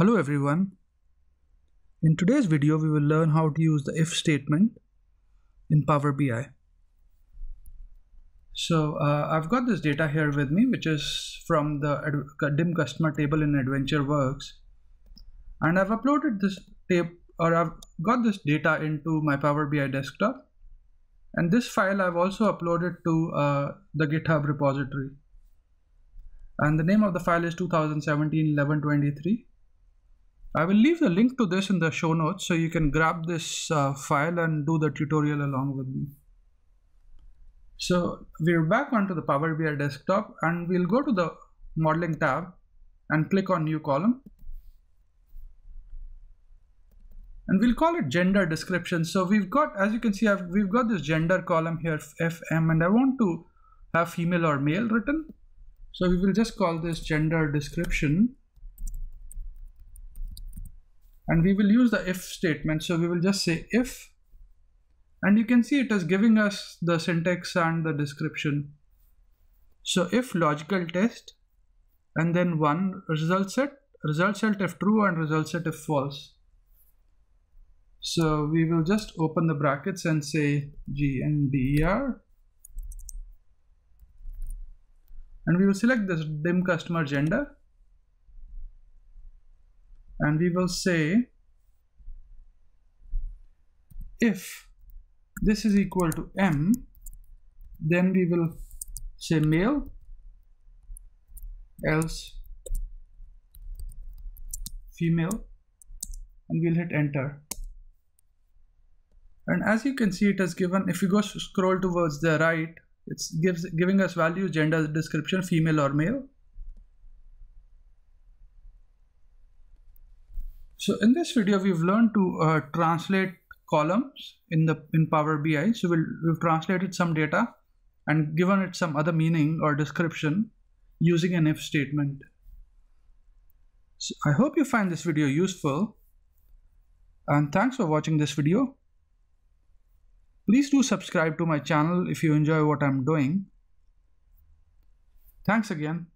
Hello everyone. In today's video we will learn how to use the if statement in Power BI. So uh, I've got this data here with me which is from the DIM customer table in AdventureWorks and I've uploaded this tape or I've got this data into my Power BI desktop and this file I've also uploaded to uh, the GitHub repository and the name of the file is 2017 1123 I will leave the link to this in the show notes so you can grab this uh, file and do the tutorial along with me. So we're back onto the Power BI desktop and we'll go to the modeling tab and click on new column. And we'll call it gender description. So we've got, as you can see, I've, we've got this gender column here, FM, and I want to have female or male written. So we will just call this gender description and we will use the if statement. So we will just say if. And you can see it is giving us the syntax and the description. So if logical test and then one result set result set if true and result set if false. So we will just open the brackets and say gnder and we will select this dim customer gender and we will say if this is equal to m then we will say male else female and we'll hit enter. And as you can see it has given if you go scroll towards the right it's gives giving us value gender description female or male So in this video, we've learned to uh, translate columns in the in Power BI. So we'll, we've translated some data and given it some other meaning or description using an if statement. So I hope you find this video useful and thanks for watching this video. Please do subscribe to my channel if you enjoy what I'm doing. Thanks again.